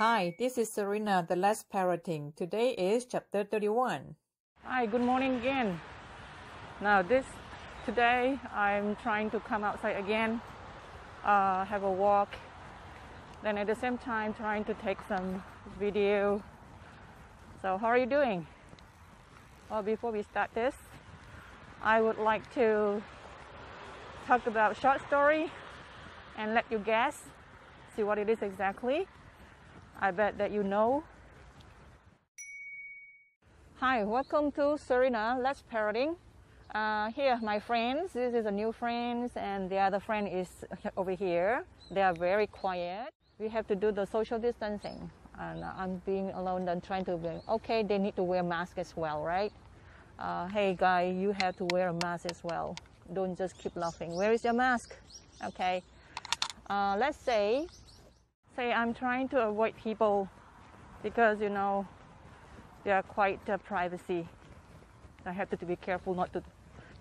Hi, this is Serena, the Let's parroting. Today is chapter 31. Hi, good morning again. Now this today I'm trying to come outside again, uh, have a walk, then at the same time trying to take some video. So how are you doing? Well, before we start this, I would like to talk about short story and let you guess, see what it is exactly. I bet that you know. Hi, welcome to Serena Let's Parroting. Uh, here, my friends. This is a new friends, and the other friend is over here. They are very quiet. We have to do the social distancing, and I'm being alone and trying to be okay. They need to wear mask as well, right? Uh, hey, guy, you have to wear a mask as well. Don't just keep laughing. Where is your mask? Okay. Uh, let's say say I'm trying to avoid people because you know they are quite uh, privacy. I have to be careful not to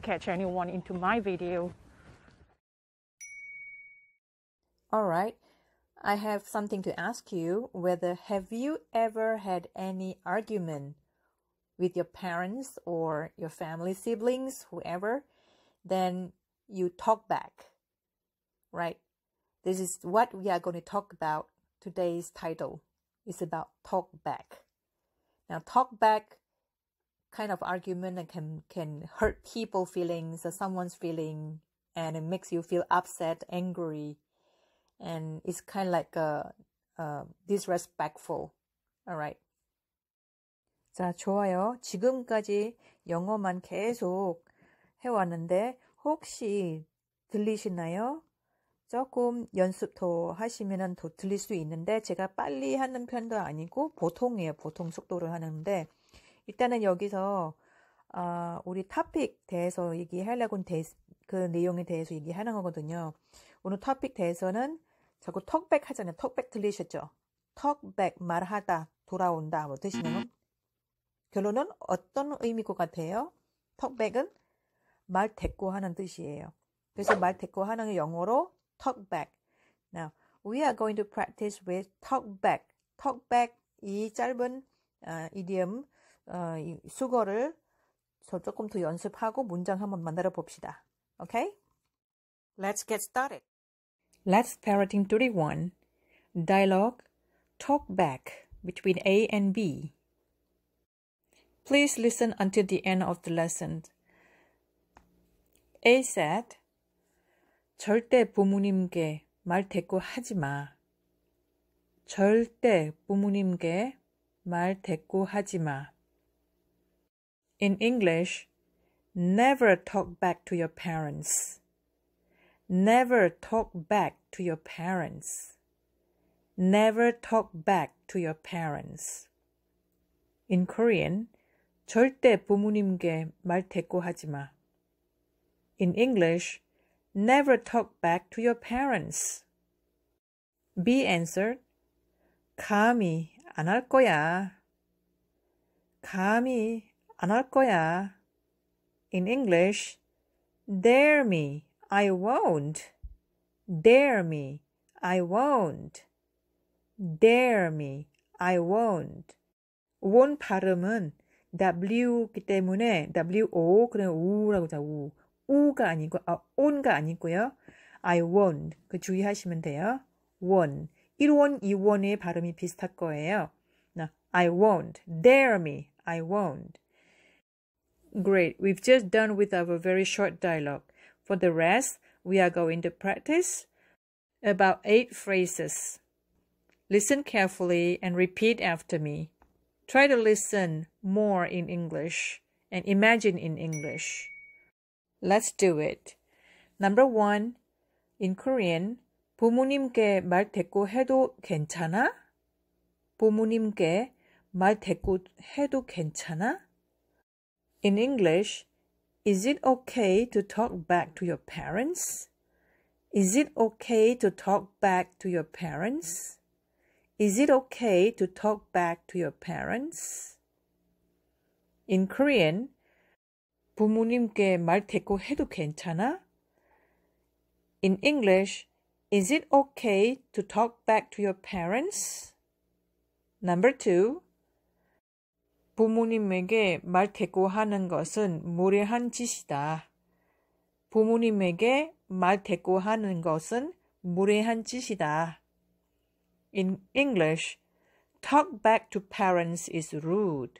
catch anyone into my video. All right. I have something to ask you whether have you ever had any argument with your parents or your family siblings whoever then you talk back right this is what we are going to talk about. Today's title is about talk back. Now, talk back kind of argument that can can hurt people feelings or someone's feeling and it makes you feel upset angry and it's kind of like a, a disrespectful alright 자 좋아요 지금까지 영어만 계속 해왔는데 혹시 들리시나요? 조금 연습 더 하시면은 더 들릴 수 있는데 제가 빨리 하는 편도 아니고 보통이에요. 보통 속도를 하는데 일단은 여기서 어, 우리 토픽 대해서 얘기하려고 대, 그 내용에 대해서 얘기하는 거거든요. 오늘 토픽 대해서는 자꾸 턱백 하잖아요. 턱백 들리셨죠? 턱백 말하다 돌아온다 뭐 뜻이네요. 결론은 어떤 의미일 것 같아요? 턱백은 말 대꾸 하는 뜻이에요. 그래서 말 대꾸 하는 영어로 talk back. Now, we are going to practice with talk back. talk back 이 짧은 어, 이디엄 어, 이 수거를 조금 더 연습하고 문장 한번 만들어 봅시다. Okay? Let's get started. Let's parroting 31. Dialogue Talk back between A and B. Please listen until the end of the lesson. A said, 절대 부모님께 말 대꾸 하지 마. 절대 부모님께 말 대꾸 하지 마. In English, never talk back to your parents. Never talk back to your parents. Never talk back to your parents. In Korean, 절대 부모님께 말 대꾸하지 마. In English, Never talk back to your parents. B answered, 감히 안 할 거야. 감히 안 할 거야. In English, dare me, I won't. Dare me, I won't. Dare me, I won't. won't 발음은 W기 때문에 W-O, 그냥 우라고 자, 우. 우가 아니고 아, on가 아니고요. I won't. 그 주의하시면 돼요. won't. 1원, 2원의 발음이 비슷할 거예요. 나 I won't. Dare me. I won't. Great. We've just done with our very short dialogue. For the rest, we are going to practice about eight phrases. Listen carefully and repeat after me. Try to listen more in English and imagine in English. Let's do it. Number one, in Korean, 부모님께 말 대꾸 해도 괜찮아? 부모님께 말 대꾸 해도 괜찮아? In English, is it okay to talk back to your parents? Is it okay to talk back to your parents? Is it okay to talk back to your parents? In Korean, 부모님께 말 대꾸 해도 괜찮아? In English, is it okay to talk back to your parents? Number two. 부모님에게 말 대꾸하는 것은 무례한 짓이다. 부모님에게 말 대꾸하는 것은 무례한 짓이다. In English, talk back to parents is rude.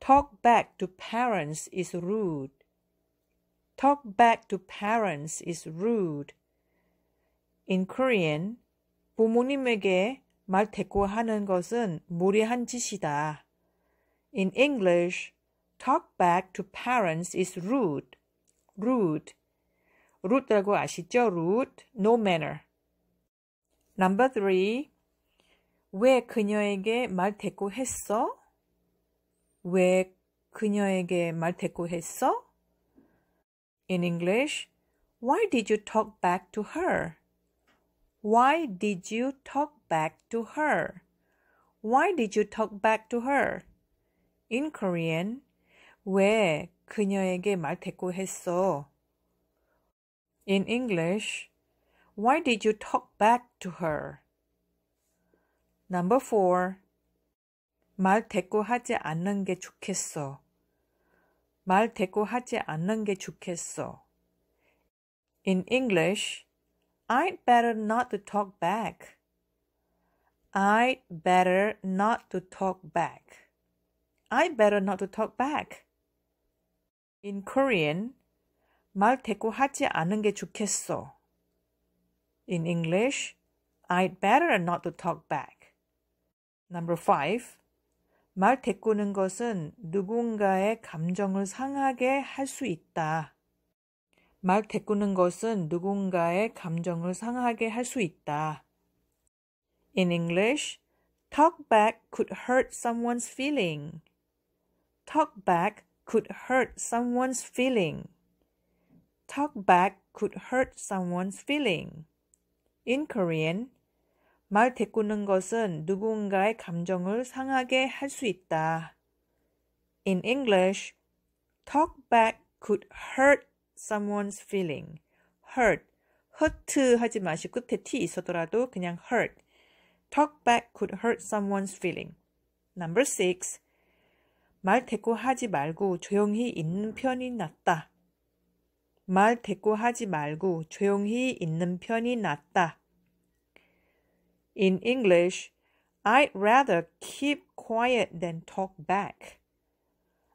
Talk back to parents is rude. Talk back to parents is rude. In Korean, 부모님에게 말 대꾸하는 것은 무례한 짓이다. In English, talk back to parents is rude. rude. rude라고 아시죠? rude, no manner. Number three. 왜 그녀에게 말 대꾸했어? 왜 그녀에게 말 대꾸했어? In English, why did you talk back to her? Why did you talk back to her? Why did you talk back to her? In Korean, 왜 그녀에게 말 대꾸했어? In English, why did you talk back to her? Number four. 말 대꾸하지 않는 게 좋겠어. 말 대꾸하지 않는 게 좋겠어. In English, I'd better not to talk back. I'd better not to talk back. I'd better not to talk back. In Korean, 말 대꾸하지 않은 게 좋겠어. In English, I'd better not to talk back. Number five. 말 대꾸는 것은 누군가의 감정을 상하게 할 수 있다. 말 대꾸는 것은 누군가의 감정을 상하게 할 수 있다. In English, talk back could hurt someone's feeling. Talk back could hurt someone's feeling. Talk back could hurt someone's feeling. In Korean, 말 대꾸는 것은 누군가의 감정을 상하게 할 수 있다. In English, talk back could hurt someone's feeling. hurt, hurt 하지 마시고 끝에 t 있어더라도 그냥 hurt. talk back could hurt someone's feeling. Number six. 말 대꾸하지 말고 조용히 있는 편이 낫다. 말 대꾸하지 말고 조용히 있는 편이 낫다. In English, I'd rather keep quiet than talk back.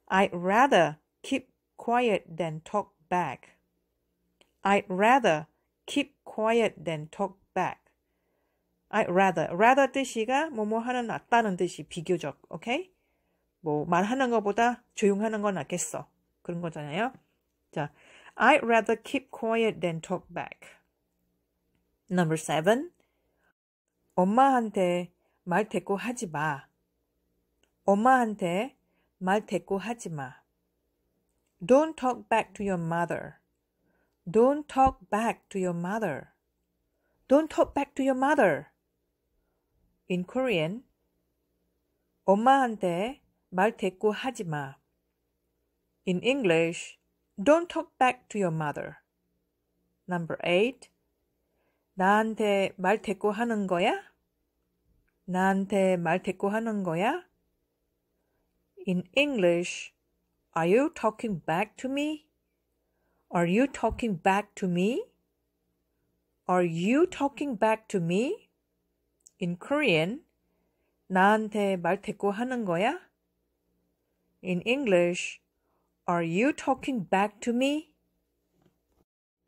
I'd rather keep quiet than talk back. I'd rather keep quiet than talk back. I'd rather, rather 뜻이가 뭐뭐 하는 낫다는 뜻이 비교적, 오케이? 뭐 말하는 것보다 조용하는 건 낫겠어. 그런 거잖아요. 자, I'd rather keep quiet than talk back. Number seven. 엄마한테 말 대꾸 하지 마. 엄마한테 말 대꾸 하지 마. Don't talk back to your mother. Don't talk back to your mother. Don't talk back to your mother. In Korean, 엄마한테 말 대꾸 하지 마. In English, don't talk back to your mother. Number eight. 나한테 말 대꾸 하는 거야? 나한테 말 대꾸하는 거야? In English, are you talking back to me? Are you talking back to me? Are you talking back to me? In Korean, 나한테 말 대꾸하는 거야? In English, are you talking back to me?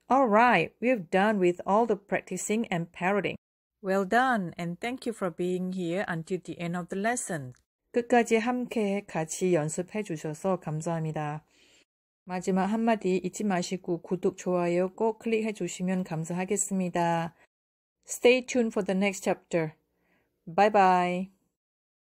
All right, we've done with all the practicing and parroting. Well done, and thank you for being here until the end of the lesson. 끝까지 함께 같이 연습해 주셔서 감사합니다. 마지막 한마디 잊지 마시고 구독, 좋아요 꼭 클릭해 주시면 감사하겠습니다. Stay tuned for the next chapter. Bye bye.